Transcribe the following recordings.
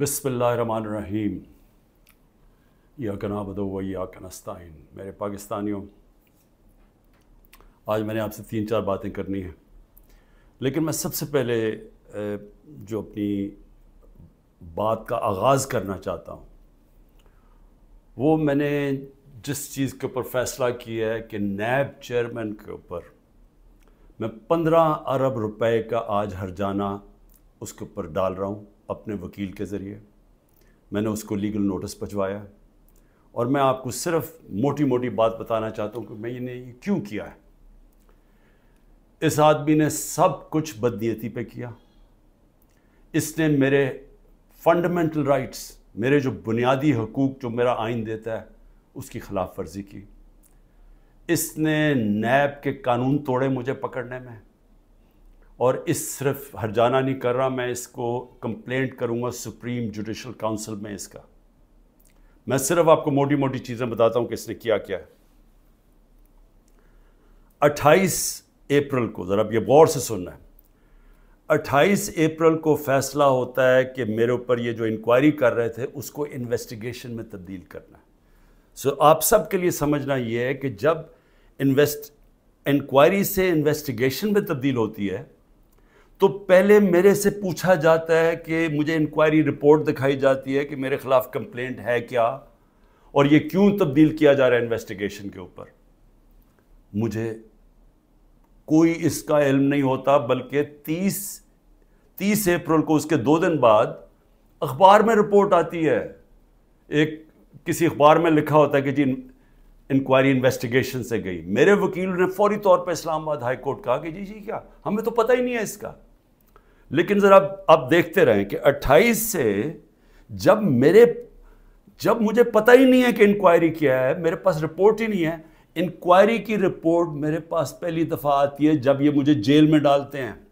बिस्मिल्लाहिर्रहमानिर्रहीम। या कनाबदो व या कनस्ताइन मेरे पाकिस्तानियों, आज मैंने आपसे तीन चार बातें करनी हैं। लेकिन मैं सबसे पहले जो अपनी बात का आगाज़ करना चाहता हूँ, वो मैंने जिस चीज़ के ऊपर फ़ैसला किया है कि नैब चेयरमैन के ऊपर मैं पंद्रह अरब रुपए का आज हरजाना उसके ऊपर डाल रहा हूँ। अपने वकील के ज़रिए। मैंने उसको लीगल नोटिस भिजवाया और मैं आपको सिर्फ़ मोटी मोटी बात बताना चाहता हूँ कि मैंने ये क्यों किया है? इस आदमी ने सब कुछ बदनीयती पे किया। इसने मेरे फंडामेंटल राइट्स मेरे जो बुनियादी हकूक़ जो मेरा आइन देता है, उसकी खिलाफ वर्जी की। इसने नैब के कानून तोड़े मुझे पकड़ने में। और इस सिर्फ़ हरजाना नहीं कर रहा मैं इसको कंप्लेंट करूँगा सुप्रीम जुडिशल काउंसिल में इसका। मैं सिर्फ़ आपको मोटी मोटी चीज़ें बताता हूँ कि इसने किया क्या है। 28 अप्रैल को ज़रा ये गौर से सुनना है। 28 अप्रैल को फैसला होता है कि मेरे ऊपर ये जो इंक्वायरी कर रहे थे उसको इन्वेस्टिगेशन में तब्दील करना है। सो so, आप सब के लिए समझना ये है कि जब इन्वेस्ट इंक्वायरी से इन्वेस्टिगेशन में तब्दील होती है तो पहले मेरे से पूछा जाता है कि मुझे इंक्वायरी रिपोर्ट दिखाई जाती है कि मेरे खिलाफ कंप्लेंट है क्या? और ये क्यों तब्दील किया जा रहा है इन्वेस्टिगेशन के ऊपर? मुझे कोई इसका इल्म नहीं होता, बल्कि 30 30 अप्रैल को उसके दो दिन बाद अखबार में रिपोर्ट आती है। एक किसी अखबार में लिखा होता है कि जी इंक्वायरी इन्वेस्टिगेशन से गई। मेरे वकील ने फौरी तौर पर इस्लामाबाद हाई कोर्ट कहा कि जी जी क्या? हमें तो पता ही नहीं है इसका। लेकिन ज़रा आप देखते रहें कि 28 से जब मेरे, जब मुझे पता ही नहीं है कि इंक्वायरी क्या है, मेरे पास रिपोर्ट ही नहीं है इंक्वायरी की रिपोर्ट मेरे पास पहली दफ़ा आती है जब ये मुझे जेल में डालते हैं।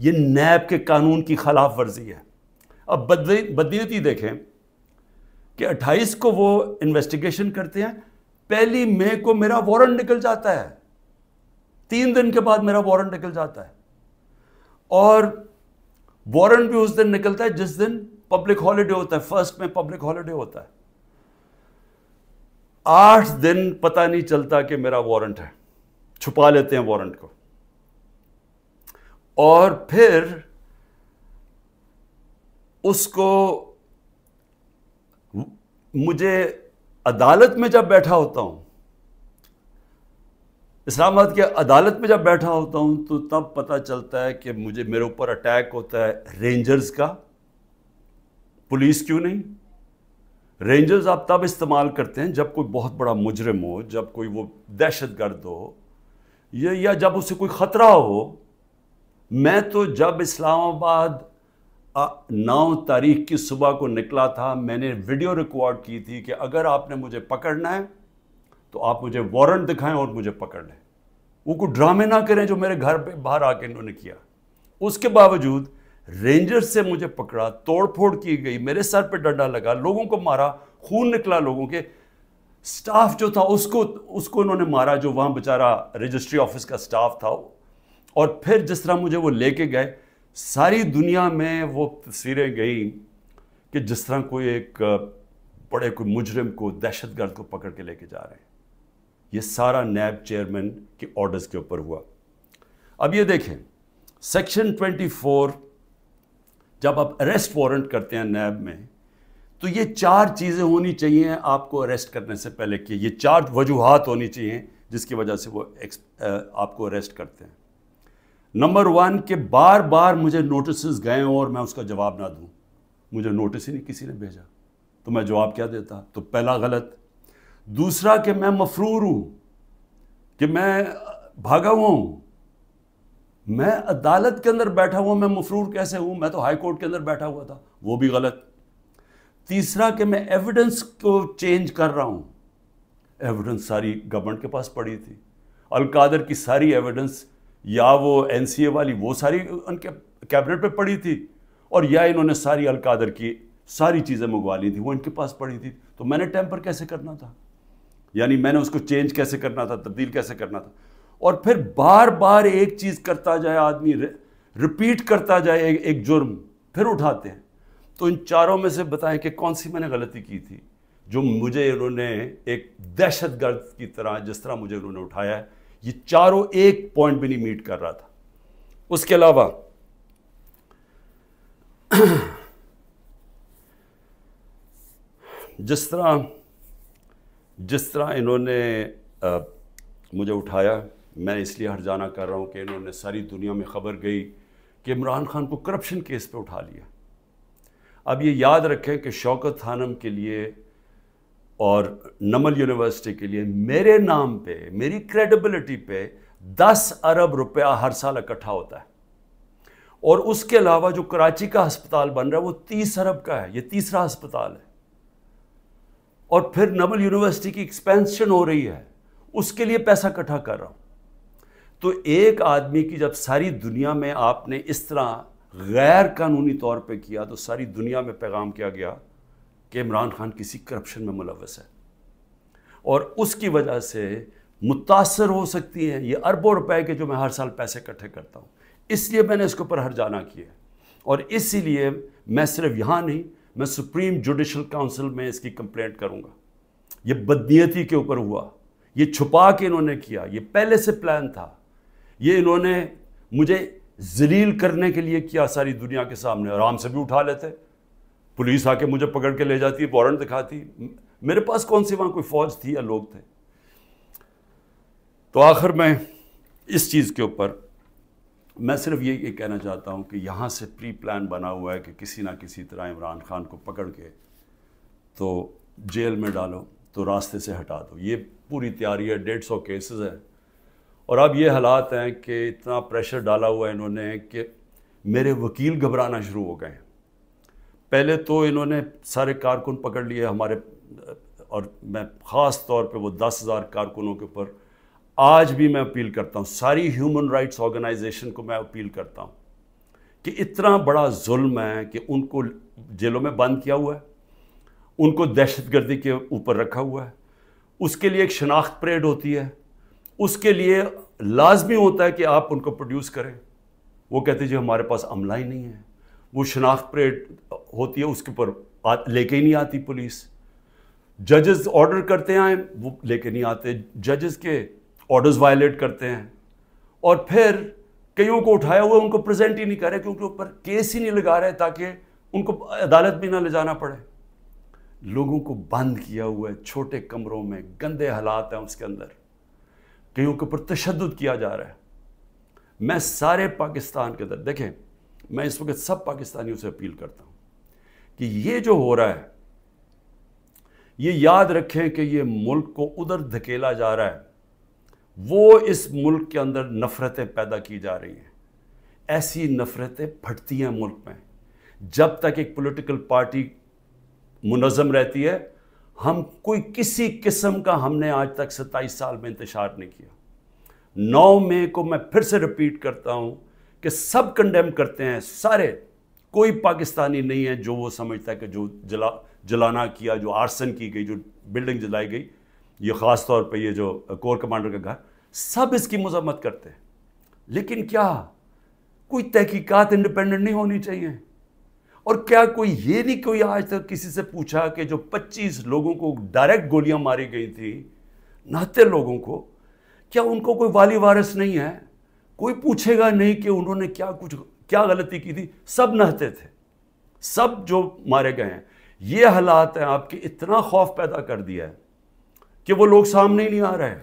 ये नैब के कानून की खिलाफ वर्जी है। अब बदनीयती देखें कि 28 को वो इन्वेस्टिगेशन करते हैं, पहली मई को मेरा वारंट निकल जाता है, तीन दिन के बाद मेरा वारंट निकल जाता है। और वारंट भी उस दिन निकलता है, जिस दिन पब्लिक हॉलिडे होता है फ़र्स्ट में पब्लिक हॉलिडे होता है। आठ दिन पता नहीं चलता कि मेरा वारंट है। छुपा लेते हैं वारंट को। और फिर उसको मुझे अदालत में जब बैठा होता हूँ इस्लामाबाद की अदालत में जब बैठा होता हूँ तो तब पता चलता है कि मुझे, मेरे ऊपर अटैक होता है रेंजर्स का। पुलिस क्यों नहीं? रेंजर्स आप तब इस्तेमाल करते हैं जब कोई बहुत बड़ा मुजरम हो, जब कोई वो दहशत गर्द हो, या या जब उसे कोई ख़तरा हो। मैं तो जब इस्लामाबाद नौ तारीख की सुबह को निकला था, मैंने वीडियो रिकॉर्ड की थी कि अगर आपने मुझे पकड़ना है तो आप मुझे वारंट दिखाएँ और मुझे पकड़ लें। वो कोई ड्रामे ना करें जो मेरे घर पे बाहर आके इन्होंने किया। उसके बावजूद रेंजर्स से मुझे पकड़ा, तोड़फोड़ की गई, मेरे सर पे डंडा लगा, लोगों को मारा, खून निकला लोगों के। स्टाफ जो था उसको उसको उन्होंने मारा जो वहाँ बेचारा रजिस्ट्री ऑफ़िस का स्टाफ था। और फिर जिस तरह मुझे वो लेके गए, सारी दुनिया में वो तस्वीरें गई कि जिस तरह कोई एक, बड़े कोई मुजरिम को दहशतगर्द को पकड़ के लेके जा रहे हैं। ये सारा नैब चेयरमैन के ऑर्डर्स के ऊपर हुआ। अब ये देखें सेक्शन 24 जब आप अरेस्ट वारंट करते हैं नैब में तो ये चार चीज़ें होनी चाहिए आपको अरेस्ट करने से पहले कि ये चार वजूहत होनी चाहिए जिसकी वजह से वो आपको अरेस्ट करते हैं। नंबर वन के बार बार मुझे नोटिस गए और मैं उसका जवाब ना दूँ। मुझे नोटिस ही नहीं, किसी ने भेजा। तो मैं जवाब क्या देता? तो पहला गलत दूसरा कि मैं मफरूर हूँ, कि मैं भागा हुआ हूँ। मैं अदालत के अंदर बैठा हुआ, मैं मफरूर कैसे हूँ? मैं तो हाई कोर्ट के अंदर बैठा हुआ था, वो भी गलत। तीसरा कि मैं एविडेंस को चेंज कर रहा हूँ। एविडेंस सारी गवर्नमेंट के पास पड़ी थी। अलकादर की सारी एविडेंस या वो एनसीए वाली, वो सारी उनके कैबिनेट पे पड़ी थी, और या इन्होंने सारी अलकादर की सारी चीज़ें मंगवा ली थी, वो इनके पास पड़ी थी। तो मैंने टेम्पर कैसे करना था? यानी मैंने उसको चेंज कैसे करना था तब्दील कैसे करना था। और फिर बार बार एक चीज़ करता जाए आदमी रिपीट करता जाए एक, एक जुर्म फिर उठाते हैं। तो इन चारों में से बताएँ कि कौन सी मैंने गलती की थी जो मुझे इन्होंने एक दहशत गर्द की तरह जिस तरह मुझे उन्होंने उठाया है ये चारों एक पॉइंट भी नहीं मीट कर रहा था। उसके अलावा जिस तरह जिस तरह इन्होंने आ, मुझे उठाया मैं इसलिए हर जाना कर रहा हूँ कि इन्होंने सारी दुनिया में खबर गई कि इमरान खान को करप्शन केस पे उठा लिया। अब ये याद रखें कि शौकत खानम के लिए और नमल यूनिवर्सिटी के लिए मेरे नाम पे मेरी क्रेडिबिलिटी पे 10 अरब रुपया हर साल इकट्ठा होता है। और उसके अलावा जो कराची का अस्पताल बन रहा है वो 30 अरब का है। ये तीसरा अस्पताल है। और फिर नमल यूनिवर्सिटी की एक्सपेंशन हो रही है, उसके लिए पैसा इकट्ठा कर रहा हूँ। तो एक आदमी की जब सारी दुनिया में आपने इस तरह गैर कानूनी तौर पे किया तो सारी दुनिया में पैगाम किया गया कि इमरान खान किसी करप्शन में मुलवस है। और उसकी वजह से मुतासर हो सकती हैं, ये अरबों रुपए के जो मैं हर साल पैसे इकट्ठे करता हूँ। इसलिए मैंने इसके ऊपर हर जाना किया और इसीलिए मैं सिर्फ़ यहाँ नहीं मैं सुप्रीम जुडिशल काउंसिल में इसकी कंप्लेंट करूँगा। ये बदनीयती के ऊपर हुआ। ये छुपा के इन्होंने किया। ये पहले से प्लान था। ये इन्होंने मुझे जलील करने के लिए किया सारी दुनिया के सामने। आराम से भी उठा लेते। पुलिस आके मुझे पकड़ के ले जाती वारंट दिखाती। मेरे पास कौन सी वहाँ कोई फौज थी या लोग थे? तो आखिर में इस चीज़ के ऊपर मैं सिर्फ़ ये ये कहना चाहता हूँ कि यहाँ से प्री प्लान बना हुआ है कि किसी ना किसी तरह इमरान खान को पकड़ के तो जेल में डालो तो रास्ते से हटा दो। ये पूरी तैयारी है, डेढ़ सौ केसेस हैं। और अब ये हालात हैं कि इतना प्रेशर डाला हुआ है इन्होंने कि मेरे वकील घबराना शुरू हो गए हैं। पहले तो इन्होंने सारे कारकुन पकड़ लिए, हमारे, और मैं ख़ास तौर पे वो दस हज़ार कारकुनों के ऊपर आज भी मैं अपील करता हूँ, सारी ह्यूमन राइट्स ऑर्गेनाइजेशन को मैं अपील करता हूँ कि इतना बड़ा जुल्म है कि उनको जेलों में बंद किया हुआ है, उनको दहशतगर्दी के ऊपर रखा हुआ है, उसके लिए एक शनाख्त परेड होती है, उसके लिए लाजमी होता है कि आप उनको प्रोड्यूस करें। वो कहते जी, हमारे पास अमला ही नहीं है। वो शनाख्त परेड होती है, उसके ऊपर लेके ही नहीं आती पुलिस। जजेस ऑर्डर करते हैं, वो लेके नहीं आते। जजेस के ऑर्डर्स वायलेट करते हैं। और फिर कईयों को उठाया हुआ उनको प्रेजेंट ही नहीं कर रहे, क्योंकि ऊपर केस ही नहीं लगा रहे ताकि उनको अदालत भी ना ले जाना पड़े। लोगों को बंद किया हुआ है, छोटे कमरों में, गंदे हालात हैं उसके अंदर। कईयों के ऊपर तशद किया जा रहा है। मैं सारे पाकिस्तान के अंदर, देखें, मैं इस वक्त सब पाकिस्तानियों से अपील करता हूँ कि ये जो हो रहा है, ये याद रखें कि ये मुल्क को उधर धकेला जा रहा है। वो इस मुल्क के अंदर नफ़रतें पैदा की जा रही हैं। ऐसी नफ़रतें फटती हैं मुल्क में। जब तक एक पॉलिटिकल पार्टी मुनज़म रहती है, हम कोई किसी किस्म का हमने आज तक सत्ताईस साल में इंतशार नहीं किया। नौ मई को मैं फिर से रिपीट करता हूँ कि सब कंडेम करते हैं। सारे, कोई पाकिस्तानी नहीं है जो वो समझता है कि जो जला, जलाना किया, जो आर्सन की गई, जो बिल्डिंग जलाई गई ये ख़ास तौर पे ये जो कोर कमांडर का घर, सब इसकी मजम्मत करते हैं। लेकिन क्या कोई तहकीकात इंडिपेंडेंट नहीं होनी चाहिए? और क्या कोई ये नहीं कोई आज तक किसी से पूछा कि जो 25 लोगों को डायरेक्ट गोलियाँ मारी गई थी नहते लोगों को, क्या उनको कोई वाली वारस नहीं है? कोई पूछेगा नहीं कि उन्होंने क्या कुछ, क्या गलती की थी? सब नहते थे। सब जो मारे गए हैं, ये हालात हैं, आपके इतना खौफ पैदा कर दिया है। कि वो लोग सामने ही नहीं आ रहे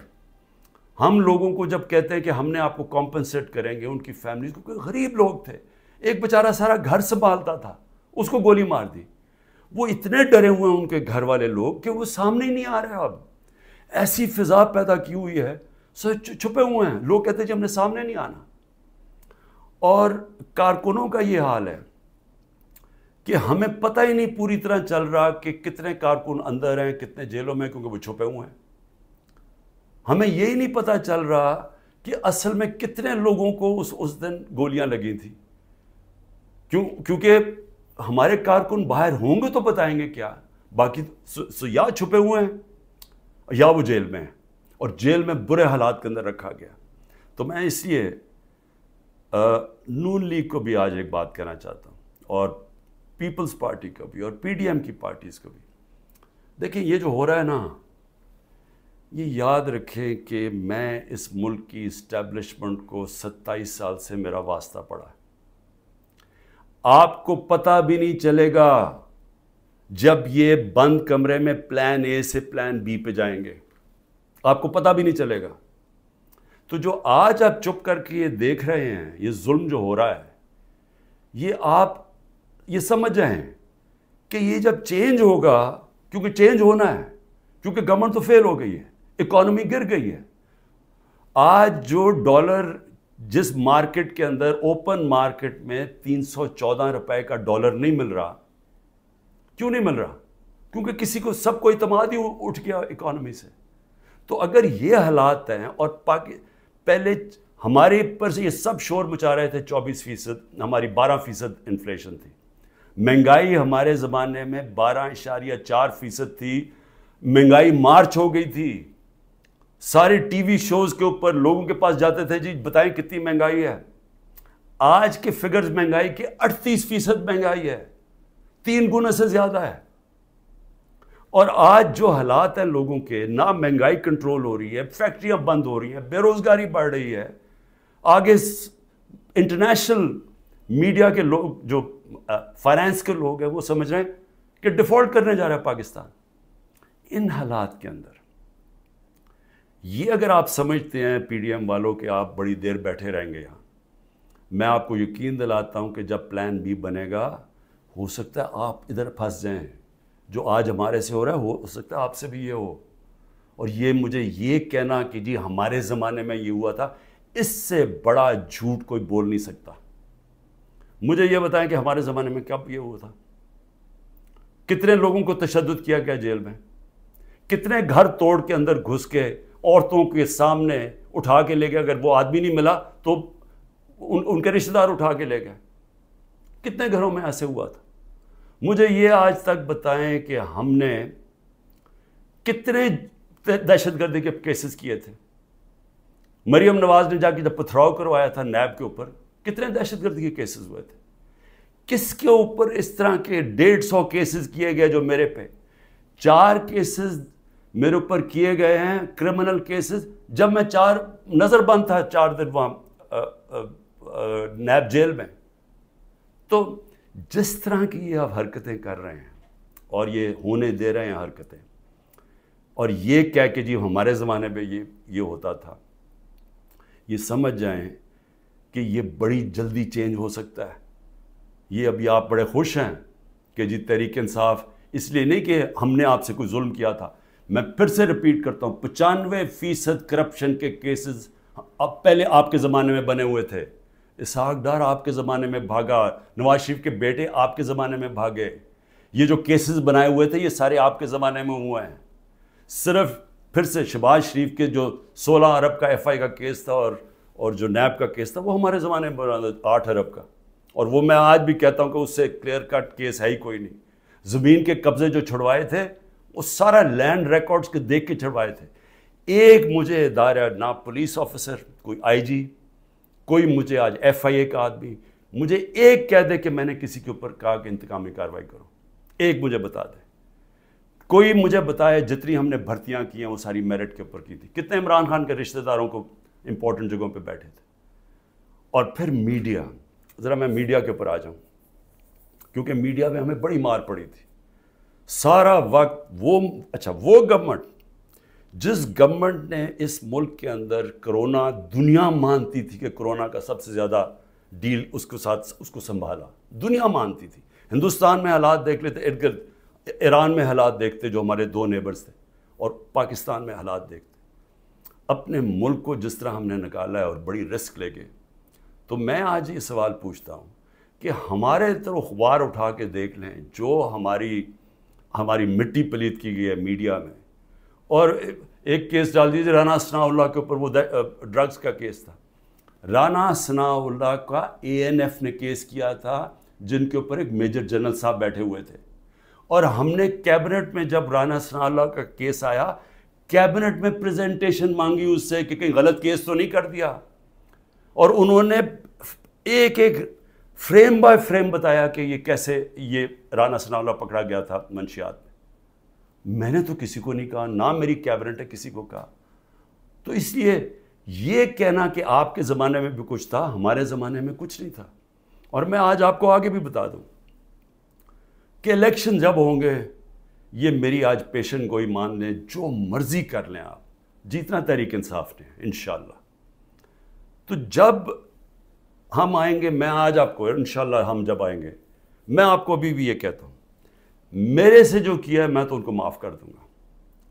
हम लोगों को जब कहते हैं कि हमने आपको कॉम्पनसेट करेंगे, उनकी फैमिली को गरीब लोग थे। एक बेचारा सारा घर संभालता था, उसको गोली मार दी। वो इतने डरे हुए हैं उनके घर वाले लोग कि वो सामने ही नहीं आ रहे अब। ऐसी फिजा पैदा की हुई है, सो छुपे हुए हैं। लोग कहते हैं जी हमने सामने नहीं आना। और कारकुनों का ये हाल है कि हमें पता ही नहीं पूरी तरह चल रहा कि कितने कारकुन अंदर हैं, कितने जेलों में क्योंकि वो छुपे हुए हैं। हमें यही नहीं पता चल रहा कि असल में कितने लोगों को उस उस दिन गोलियाँ लगी थी। क्यों, क्योंकि हमारे कारकुन बाहर होंगे तो बताएँगे क्या? बाकी सो या छुपे हुए हैं, या वो जेल में हैं, और जेल में बुरे हालात के अंदर रखा गया। तो मैं इसलिए नून लीग को भी आज एक बात कहना चाहता हूँ, और पीपल्स पार्टी का भी और पीडीएम की पार्टीज़ का भी देखिए, ये जो हो रहा है ना, ये याद रखें कि मैं इस मुल्क की इस्टेब्लिशमेंट को 27 साल से मेरा वास्ता पड़ा आपको पता भी नहीं चलेगा जब ये बंद कमरे में प्लान ए से प्लान बी पे जाएँगे। आपको पता भी नहीं चलेगा। तो जो आज आप चुप करके ये देख रहे हैं, ये जुल्म जो हो रहा है, ये आप ये समझ जाएँ कि ये जब चेंज होगा, क्योंकि चेंज होना है, क्योंकि गवर्नमेंट तो फेल हो गई है इकोनॉमी गिर गई है। आज जो डॉलर जिस मार्केट के अंदर ओपन मार्केट में 314 रुपए का डॉलर नहीं मिल रहा, क्यों नहीं मिल रहा? क्योंकि किसी को सबको इतमाद ही उठ गया इकोनॉमी से। तो अगर ये हालात हैं और पाकि, पहले हमारे पर से ये सब शोर मचा रहे थे 24 फ़ीसद, हमारी 12 फ़ीसद इन्फ्लेशन थी। महँगाई हमारे ज़माने में बारह इशारिया चार फ़ीसद थी। महँगाई मार्च हो गई थी। सारे टीवी शोज़ के ऊपर लोगों के पास जाते थे, जी बताएँ कितनी महँगाई है? आज के फिगर्स महँगाई के अड़तीस फ़ीसद महँगाई है। तीन गुना से ज़्यादा है। और आज जो हालात हैं लोगों के, ना महँगाई कंट्रोल हो रही है, फैक्ट्रियाँ बंद हो रही हैं, बेरोजगारी बढ़ रही है। आगे इंटरनेशनल मीडिया के लोग जो फाइनेंस के लोग हैं, वो समझ रहे हैं कि डिफ़ॉल्ट करने जा रहा है पाकिस्तान। इन हालात के अंदर, ये अगर आप समझते हैं पीडीएम वालों के, आप बड़ी देर बैठे रहेंगे यहाँ। मैं आपको यकीन दिलाता हूँ कि जब प्लान बी बनेगा, हो सकता है आप इधर फंस जाएँ। जो आज हमारे से हो रहा है हो सकता है आपसे भी ये हो। और ये मुझे ये कहना कि जी, हमारे ज़माने में ये हुआ था, इससे बड़ा झूठ कोई बोल नहीं सकता। मुझे ये बताएँ कि हमारे ज़माने में कब ये हुआ था? कितने लोगों को तशद किया गया जेल में? कितने घर तोड़ के अंदर घुस के औरतों के सामने उठा के ले गए? अगर वो आदमी नहीं मिला तो उन, उनके रिश्तेदार उठा के ले गए। कितने घरों में ऐसे हुआ था? मुझे ये आज तक बताएँ कि हमने कितने दहशतगर्दी के केसेस किए थे। मरियम नवाज़ ने जाके जब पथराव करवाया था नैब के ऊपर कितने दहशतगर्दी के केसेस हुए थे? किसके ऊपर इस तरह के डेढ़ सौ केसेस किए गए जो मेरे पे? चार केसेस मेरे ऊपर किए गए हैं क्रिमिनल केसेस जब मैं चार, नज़र बंद था चार दिन वहाँ नैब जेल में। तो जिस तरह की ये आप हरकतें कर रहे हैं, और ये होने दे रहे हैं हरकतें, और ये क्या कि जी हमारे ज़माने में ये ये होता था, ये समझ जाएँ कि ये बड़ी जल्दी चेंज हो सकता है। ये अभी आप बड़े खुश हैं कि जी तहरीक इंसाफ, इसलिए नहीं कि हमने आपसे कोई जुल्म किया था। मैं फिर से रिपीट करता हूँ, पचानवे फ़ीसद करप्शन के केसेस अब पहले आपके ज़माने में बने हुए थे। इसहाक डार आपके ज़माने में भागा, नवाज़ शरीफ के बेटे आपके ज़माने में भागे। ये जो केसेस बनाए हुए थे, ये सारे आपके ज़माने में हुए हैं। सिर्फ़ फिर से शबाज शरीफ के जो 16 अरब का एफआई का केस था और और जो नैब का केस था, वो हमारे ज़माने में बना आठ अरब का। और वो मैं आज भी कहता हूँ कि उससे क्लियर कट केस है ही कोई नहीं। ज़मीन के कब्ज़े जो छुड़वाए थे, वो सारा लैंड रिकॉर्ड्स के देख के छुड़वाए थे। एक मुझे इदारा ना पुलिस ऑफिसर कोई आईजी कोई मुझे आज एफआईए का आदमी, मुझे एक कह दे कि मैंने किसी के ऊपर कहा कि इंतकामी कार्रवाई करो। एक मुझे बता दे। कोई मुझे बताए जितनी हमने भर्तियाँ की हैं, वो सारी मेरिट के ऊपर की थी। कितने इमरान खान के रिश्तेदारों को इंपॉर्टेंट जगहों पे बैठे थे। और फिर मीडिया, ज़रा मैं मीडिया के ऊपर आ जाऊँ, क्योंकि मीडिया में हमें बड़ी मार पड़ी थी। सारा वक्त वो अच्छा वो गवर्नमेंट जिस गवर्नमेंट ने इस मुल्क के अंदर कोरोना, दुनिया मानती थी कि कोरोना का सबसे ज़्यादा डील उसके साथ, उसको संभाला। दुनिया मानती थी। हिंदुस्तान में हालात देख लेते इर्द गिर्द ईरान में हालात देखते, जो हमारे दो नेबर्स थे, और पाकिस्तान में हालात देखते। अपने मुल्क को जिस तरह हमने निकाला है और बड़ी रिस्क लेके। तो मैं आज ये सवाल पूछता हूँ कि हमारे तरफ़ अखबार उठा के देख लें, जो हमारी हमारी मिट्टी पलीत की गई है मीडिया में। और एक केस डाल दीजिए राना सनाउल्ला के ऊपर वो ड्रग्स का केस था। राना सनाउल्ला का एएनएफ ने केस किया था, जिनके ऊपर एक मेजर जनरल साहब बैठे हुए थे। और हमने कैबिनेट में जब राना सनाउल्ला का केस आया कैबिनेट में प्रेजेंटेशन मांगी उससे कि कहीं गलत केस तो नहीं कर दिया। और उन्होंने एक एक फ्रेम बाय फ्रेम बताया कि ये कैसे ये राना सनावला पकड़ा गया था मंशियात में। मैंने तो किसी को नहीं कहा, ना मेरी कैबिनेट है किसी को कहा। तो इसलिए ये कहना कि आपके ज़माने में भी कुछ था, हमारे ज़माने में कुछ नहीं था। और मैं आज आपको आगे भी बता दूँ कि इलेक्शन जब होंगे ये मेरी आज पेशन गोई मान लें, जो मर्ज़ी कर लें आप, जितना तहरीक इंसाफ ने इन तो जब हम आएँगे, मैं आज आपको इन हम जब आएँगे, मैं आपको अभी भी ये कहता हूँ, मेरे से जो किया है, मैं तो उनको माफ़ कर दूँगा।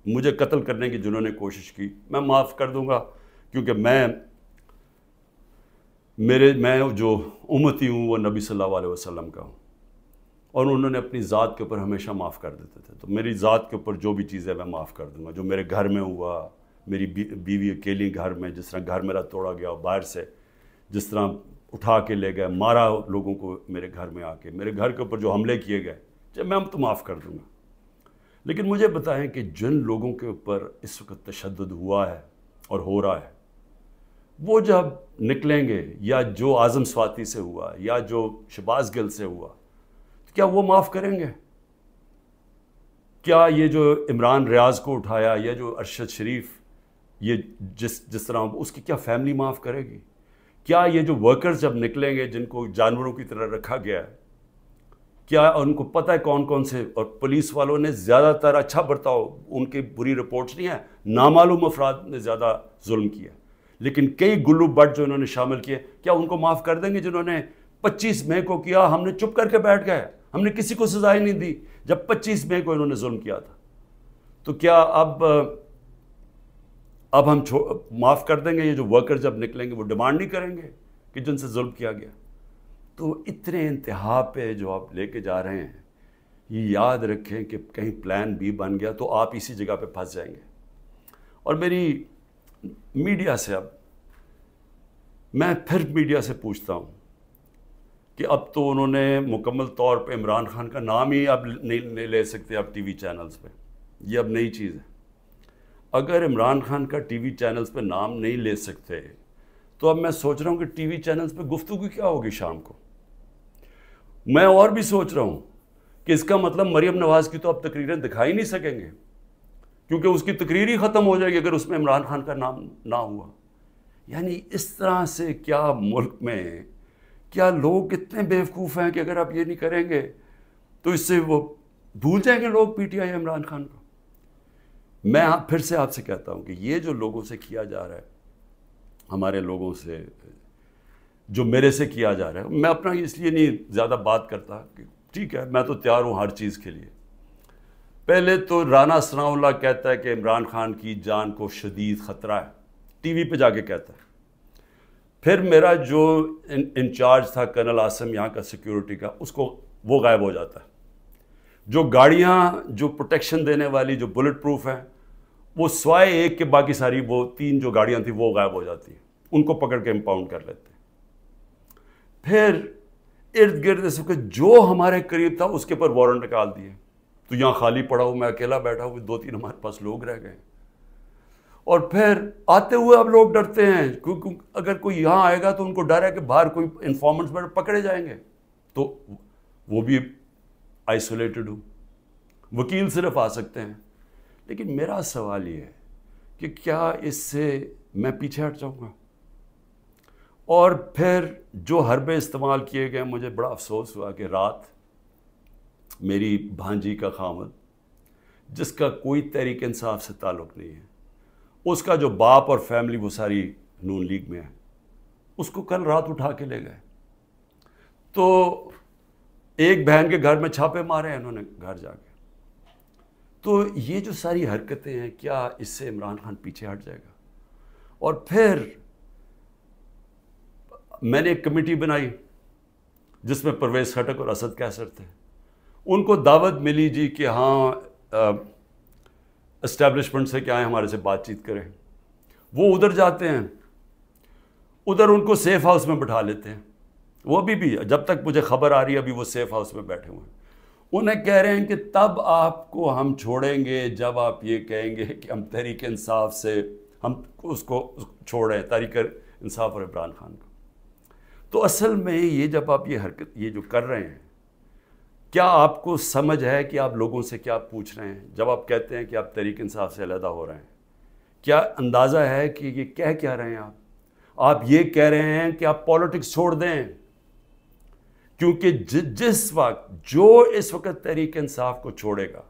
मुझे कत्ल करने की जिन्होंने कोशिश की, मैं माफ़ कर दूँगा, क्योंकि मैं, मेरे, मैं जो उमती हूँ, वो नबी सल्लल्लाहु अलैहि वसल्लम का हूँ। और उन्होंने अपनी ज़ात के ऊपर हमेशा माफ़ कर देते थे। तो मेरी ज़ात के ऊपर जो भी चीज़ें मैं माफ़ कर दूँगा। जो मेरे घर में हुआ, मेरी बीवी अकेली घर में, जिस तरह घर मेरा तोड़ा गया बाहर से जिस तरह उठा के ले गए, मारा लोगों को मेरे घर में आके, मेरे घर के ऊपर जो हमले किए गए, जब मैं, हम तो माफ़ कर दूँगा। लेकिन मुझे बताएँ कि जिन लोगों के ऊपर इस वक्त तशद हुआ है और हो रहा है, वो जब निकलेंगे, या जो आज़म स्वाति से हुआ, या जो शबाज गिल से हुआ क्या वो माफ़ करेंगे? क्या ये जो इमरान रियाज को उठाया, या जो अरशद शरीफ, ये जिस जिस तरह उसकी क्या फैमिली माफ़ करेगी? क्या ये जो वर्कर्स जब निकलेंगे, जिनको जानवरों की तरह रखा गया है, क्या उनको पता है कौन कौन से, और पुलिस वालों ने ज़्यादातर अच्छा बर्ताव, उनकी बुरी रिपोर्ट्स नहीं है, नामालूम अफराद ने ज़्यादा जुल्म किया। लेकिन कई गुल्लू बट जो इन्होंने शामिल किए, क्या उनको माफ़ कर देंगे जिन्होंने 25 मई को किया, हमने चुप करके बैठ गए? हमने किसी को सजा ही नहीं दी। जब 25 मई को इन्होंने जुल्म किया था। तो क्या अब अब हम माफ़ कर देंगे? ये जो वर्कर जब निकलेंगे, वो डिमांड नहीं करेंगे कि जिनसे जुल्म किया गया। तो इतने इंतहा पे जो आप लेके जा रहे हैं, ये याद रखें कि कहीं प्लान बी बन गया तो आप इसी जगह पे फंस जाएँगे। और मेरी मीडिया से अब, मैं फिर मीडिया से पूछता हूँ कि अब तो उन्होंने मुकम्मल तौर पे इमरान खान का नाम ही अब नहीं, नहीं ले सकते अब टीवी चैनल्स पे। ये अब नई चीज़ है। अगर इमरान खान का टीवी चैनल्स पे नाम नहीं ले सकते तो अब मैं सोच रहा हूँ कि टीवी चैनल्स पे गुफ्तु क्या होगी शाम को? मैं और भी सोच रहा हूँ कि इसका मतलब मरियम नवाज़ की तो अब तकरीरें दिखाई नहीं सकेंगे क्योंकि उसकी तकरीर ही ख़त्म हो जाएगी अगर उसमें इमरान खान का नाम ना हुआ। यानी इस तरह से क्या मुल्क में क्या लोग कितने बेवकूफ़ हैं कि अगर आप ये नहीं करेंगे तो इससे वो भूल जाएँगे लोग पीटीआई इमरान खान को। मैं आप, फिर से आपसे कहता हूँ कि ये जो लोगों से किया जा रहा है, हमारे लोगों से, जो मेरे से किया जा रहा है, मैं अपना इसलिए नहीं ज़्यादा बात करता कि ठीक है, मैं तो तैयार हूँ हर चीज़ के लिए। पहले तो राना सनाउल्ला कहता है कि इमरान खान की जान को शदीद ख़तरा है। टीवी पे जाके कहता है। फिर मेरा जो इंचार्ज था कर्नल आसम, यहाँ का सिक्योरिटी का, उसको वो गायब हो जाता है। जो गाड़ियाँ, जो प्रोटेक्शन देने वाली, जो बुलेट प्रूफ हैं, वो स्वाय एक के बाकी सारी, वो तीन जो गाड़ियाँ थी, वो गायब हो जाती हैं। उनको पकड़ के इम्पाउंड कर लेते हैं। फिर इर्द गिर्द सबके जो हमारे करीब था, उसके ऊपर वारंट निकाल दिए। तो यहाँ खाली पड़ा हूँ, मैं अकेला बैठा हूँ दो तीन हमारे पास लोग रह गए। और फिर आते हुए अब लोग डरते हैं। क्योंकि अगर कोई यहाँ आएगा तो उनको डर है कि बाहर कोई इन्फॉर्मेंट्स में पकड़े जाएँगे। तो वो भी आइसोलेटेड हूँ। वकील सिर्फ़ आ सकते हैं। लेकिन मेरा सवाल ये है कि क्या इससे मैं पीछे हट जाऊँगा? और फिर जो हरबे इस्तेमाल किए गए, मुझे बड़ा अफसोस हुआ कि रात मेरी भांजी का खामद, जिसका कोई तहरीक इंसाफ से ताल्लुक़ नहीं है उसका जो बाप और फैमिली वो सारी नून लीग में है, उसको कल रात उठा के ले गए। तो एक बहन के घर में छापे मारे हैं इन्होंने घर जाके। तो ये जो सारी हरकतें हैं, क्या इससे इमरान खान पीछे हट जाएगा? और फिर मैंने एक कमेटी बनाई, जिसमें परवेज़ खटक और असद कैसर थे। उनको दावत मिली जी कि हाँ इस्टेब्लिशमेंट से क्या है, हमारे से बातचीत करें। वो उधर जाते हैं, उधर उनको सेफ़ हाउस में बैठा लेते हैं। वो अभी भी, जब तक मुझे खबर आ रही है, अभी वो सेफ़ हाउस में बैठे हुए हैं। उन्हें कह रहे हैं कि तब आपको हम छोड़ेंगे जब आप ये कहेंगे कि हम तहरीक इंसाफ से, हम उसको छोड़ें, तहरीक इंसाफ और इमरान खान को। तो असल में ये जब आप ये हरकत, ये जो कर रहे हैं क्या आपको समझ है कि आप लोगों से क्या पूछ रहे हैं? जब आप कहते हैं कि आप तरीक इंसाफ से अलहदा हो रहे हैं क्या अंदाज़ा है कि ये कह क्या रहे हैं आप? आप ये कह रहे हैं कि आप पॉलिटिक्स छोड़ दें। क्योंकि जि, जिस वक्त जो इस वक्त तहरीक इंसाफ को छोड़ेगा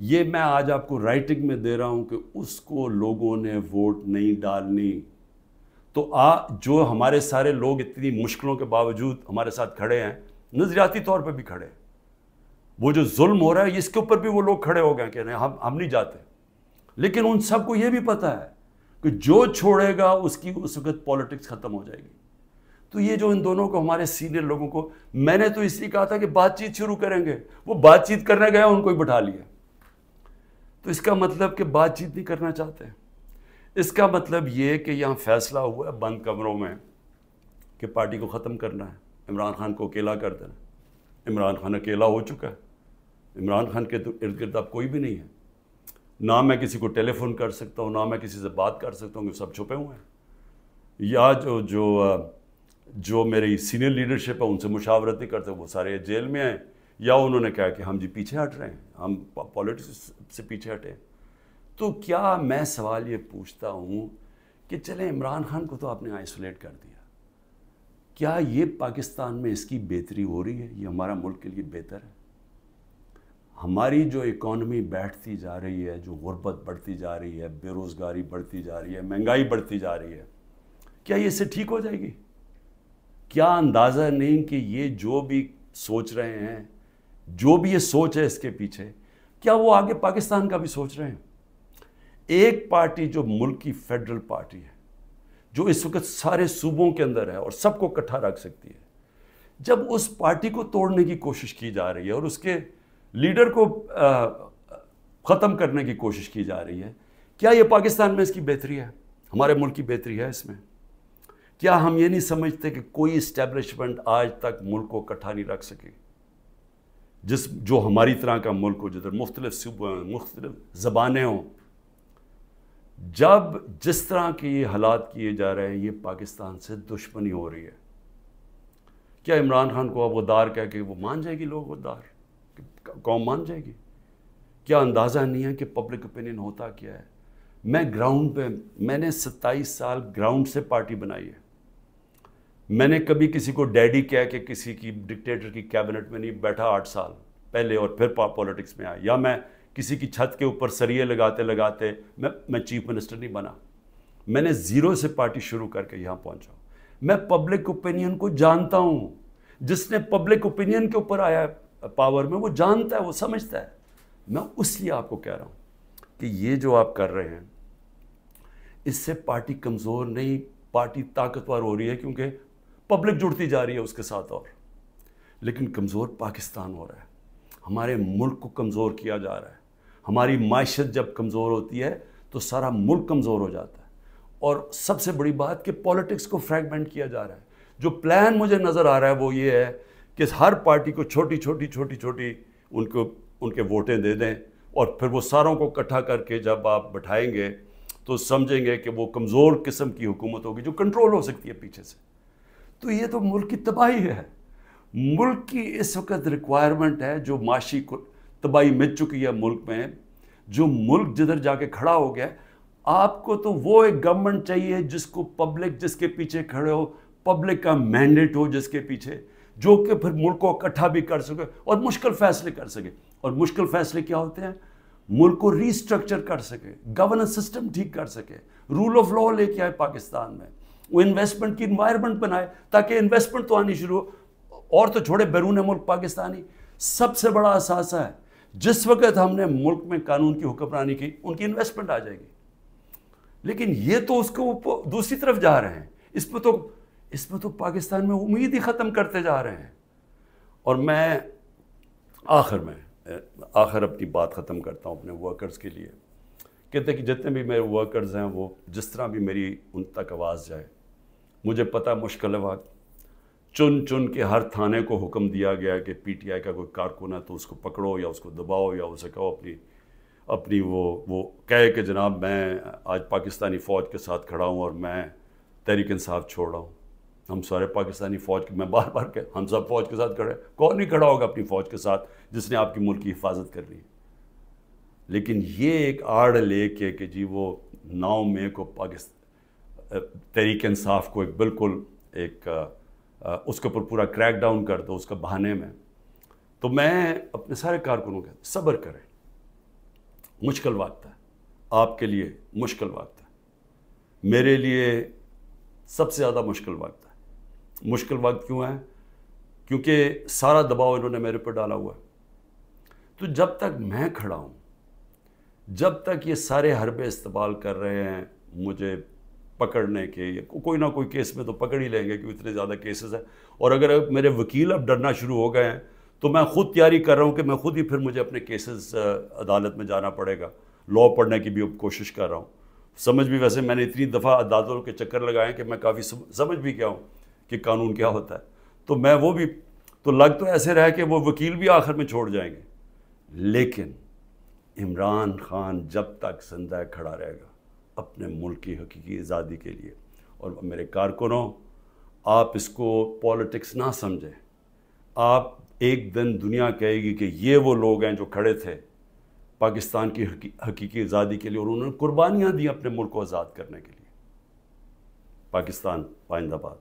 ये मैं आज आपको राइटिंग में दे रहा हूँ कि उसको लोगों ने वोट नहीं डालनी। तो आ जो हमारे सारे लोग इतनी मुश्किलों के बावजूद हमारे साथ खड़े हैं नजरियाती तौर पर भी खड़े वो जो जुल्म हो रहा है, इसके ऊपर भी वो लोग खड़े हो गए कि नहीं हम हम नहीं जाते। लेकिन उन सबको ये भी पता है कि जो छोड़ेगा, उसकी, उस वक्त पॉलिटिक्स ख़त्म हो जाएगी। तो ये जो इन दोनों को, हमारे सीनियर लोगों को, मैंने तो इसलिए कहा था कि बातचीत शुरू करेंगे। वो बातचीत करने गया उनको ही बैठा लिया। तो इसका मतलब कि बातचीत नहीं करना चाहते इसका मतलब ये कि यहाँ फैसला हुआ है बंद कमरों में कि पार्टी को ख़त्म करना है। इमरान खान को अकेला कर देना इमरान खान अकेला हो चुका है। इमरान खान के तो इर्द गिर्द अब कोई भी नहीं है। ना मैं किसी को टेलीफोन कर सकता हूँ, ना मैं किसी से बात कर सकता हूँ सब छुपे हुए हैं। या जो जो जो मेरी सीनियर लीडरशिप है, उनसे मुशावरत नहीं करते, वो सारे जेल में हैं। या उन्होंने कहा कि हम जी पीछे हट रहे हैं, हम पॉलिटिक्स से पीछे हटे तो क्या मैं सवाल ये पूछता हूँ कि चले, इमरान खान को तो आपने आइसोलेट कर दिया। क्या ये पाकिस्तान में इसकी बेहतरी हो रही है? ये हमारा मुल्क के लिए बेहतर है। हमारी जो इकॉनमी बैठती जा रही है, जो गुर्बत बढ़ती जा रही है, बेरोज़गारी बढ़ती जा रही है, महँगाई बढ़ती जा रही है, क्या ये इससे ठीक हो जाएगी? क्या अंदाज़ा नहीं कि ये जो भी सोच रहे हैं, जो भी ये सोच है इसके पीछे, क्या वो आगे पाकिस्तान का भी सोच रहे हैं? एक पार्टी जो मुल्क की फेडरल पार्टी है, जो इस वक्त सारे सूबों के अंदर है और सबको इकट्ठा रख सकती है, जब उस पार्टी को तोड़ने की कोशिश की जा रही है और उसके लीडर को ख़त्म करने की कोशिश की जा रही है। क्या ये पाकिस्तान में इसकी बेहतरी है? हमारे मुल्क की बेहतरी है इसमें। क्या हम ये नहीं समझते कि कोई इस्टेब्लिशमेंट आज तक मुल्क को इकट्ठा नहीं रख सके? जिस, जो हमारी तरह का मुल्क हो, जिधर मुख्तलिफ़ सूबे हों मुख्तलिफ़ ज़बानें हों, जब जिस तरह के ये हालात किए जा रहे हैं, ये पाकिस्तान से दुश्मनी हो रही है। क्या इमरान खान को अब गद्दार कह के वो मान जाएगी लोग गद्दार कौम मान जाएगी। क्या अंदाज़ा नहीं है कि पब्लिक ओपिनियन होता क्या है? मैं ग्राउंड पे, मैंने 27 साल ग्राउंड से पार्टी बनाई है। मैंने कभी किसी को डैडी कह के किसी की डिक्टेटर की कैबिनेट में नहीं, बैठा आठ साल, पहले और फिर पॉलिटिक्स में आया। या मैं किसी की छत के ऊपर सरिये लगाते लगाते मैं मैं चीफ मिनिस्टर नहीं बना। मैंने ज़ीरो से पार्टी शुरू करके यहाँ पहुँचा। मैं पब्लिक ओपिनियन को जानता हूँ। जिसने पब्लिक ओपिनियन के ऊपर आया पावर में, वो जानता है, वो समझता है। मैं उसलिए आपको कह रहा हूँ कि ये जो आप कर रहे हैं, इससे पार्टी कमज़ोर नहीं, पार्टी ताकतवर हो रही है, क्योंकि पब्लिक जुड़ती जा रही है उसके साथ और। लेकिन कमज़ोर पाकिस्तान हो रहा है। हमारे मुल्क को कमज़ोर किया जा रहा है। हमारी माशत जब कमज़ोर होती है तो सारा मुल्क कमज़ोर हो जाता है। और सबसे बड़ी बात कि पॉलिटिक्स को फ्रैगमेंट किया जा रहा है। जो प्लान मुझे नज़र आ रहा है, वो ये है कि हर पार्टी को छोटी छोटी छोटी छोटी उनको, उनके वोटें दे दें और फिर वो सारों को इकट्ठा करके जब आप बैठाएँगे तो समझेंगे कि वो कमज़ोर किस्म की हुकूमत होगी जो कंट्रोल हो सकती है पीछे से। तो ये तो मुल्क की तबाही है। मुल्क की इस वक्त रिक्वायरमेंट है जो माशी तबाही मिल चुकी है मुल्क में, जो मुल्क जिधर जाके खड़ा हो गया, आपको तो वो एक गवर्नमेंट चाहिए जिसको पब्लिक जिसके पीछे खड़े हो पब्लिक का मैंडेट हो जिसके पीछे। जो कि फिर मुल्क को इकट्ठा भी कर सके और मुश्किल फैसले कर सके। और मुश्किल फैसले क्या होते हैं? मुल्क को रिस्ट्रक्चर कर सके गवर्नेंस सिस्टम ठीक कर सके। रूल ऑफ़ लॉ लेके आए पाकिस्तान में। वो इन्वेस्टमेंट की इन्वायरमेंट बनाए, ताकि इन्वेस्टमेंट तो आनी शुरू हो। और तो छोड़े, बैरून मुल्क पाकिस्तानी। सबसे बड़ा असासा है, जिस वक्त हमने मुल्क में कानून की हुक्मरानी की, उनकी इन्वेस्टमेंट आ जाएगी। लेकिन ये तो उसको दूसरी तरफ़ जा रहे हैं। इसमें तो इसमें तो पाकिस्तान में उम्मीद ही ख़त्म करते जा रहे हैं। और मैं आखिर में, आखिर अपनी बात ख़त्म करता हूँ अपने वर्कर्स के लिए। कहते हैं कि जितने भी मेरे वर्कर्स हैं, वो जिस तरह भी मेरी उन तक आवाज़ जाए, मुझे पता मुश्किल है वक्त चुन चुन के हर थाने को हुक्म दिया गया कि पीटीआई का कोई कारकुन है तो उसको पकड़ो या उसको दबाओ या उसे कहो अपनी अपनी वो वो कहे कि जनाब मैं आज पाकिस्तानी फ़ौज के साथ खड़ा हूँ और मैं तहरीक इंसाफ छोड़ रहा हूँ। हम सारे पाकिस्तानी फ़ौज के, मैं बार बार कह, हम सब फ़ौज के साथ खड़े कौन नहीं खड़ा होगा अपनी फ़ौज के साथ जिसने आपकी मुल्क की हिफाजत करनी है लेकिन ये एक आड़ ले के कि जी, वो नौ मई को पाकिस्तान तहरीक इंसाफ को एक बिल्कुल एक उसके ऊपर पूरा क्रैक डाउन कर दो उसका बहाने में। तो मैं अपने सारे कारकुनों के सब्र करें। मुश्किल वक्त है। आपके लिए मुश्किल वक्त है। मेरे लिए सबसे ज़्यादा मुश्किल वक्त है। मुश्किल वक्त क्यों है? क्योंकि सारा दबाव इन्होंने मेरे पर डाला हुआ है। तो जब तक मैं खड़ा हूँ जब तक ये सारे हरबे इस्तेमाल कर रहे हैं मुझे पकड़ने के को, कोई ना कोई केस में तो पकड़ ही लेंगे क्योंकि इतने ज़्यादा केसेस हैं। और अगर मेरे वकील अब डरना शुरू हो गए हैं तो मैं ख़ुद तैयारी कर रहा हूँ कि मैं ख़ुद ही फिर मुझे अपने केसेस अदालत में जाना पड़ेगा। लॉ पढ़ने की भी कोशिश कर रहा हूँ। समझ भी वैसे मैंने इतनी दफ़ा अदालतों के चक्कर लगाए कि मैं काफ़ी समझ भी गया हूँ। कि कानून क्या होता है। तो मैं वो भी तो लग तो ऐसे रहा कि वो वकील भी आखिर में छोड़ जाएँगे। लेकिन इमरान खान जब तक ज़िंदा खड़ा रहेगा अपने मुल्क की हकीकी आज़ादी के लिए। और मेरे कारकुनों, आप इसको पॉलिटिक्स ना समझें। आप एक दिन दुनिया कहेगी कि ये वो लोग हैं जो खड़े थे पाकिस्तान की हकीकी आज़ादी के लिए और उन्होंने कुर्बानियाँ दी अपने मुल्क को आज़ाद करने के लिए। पाकिस्तान पाइंदाबाद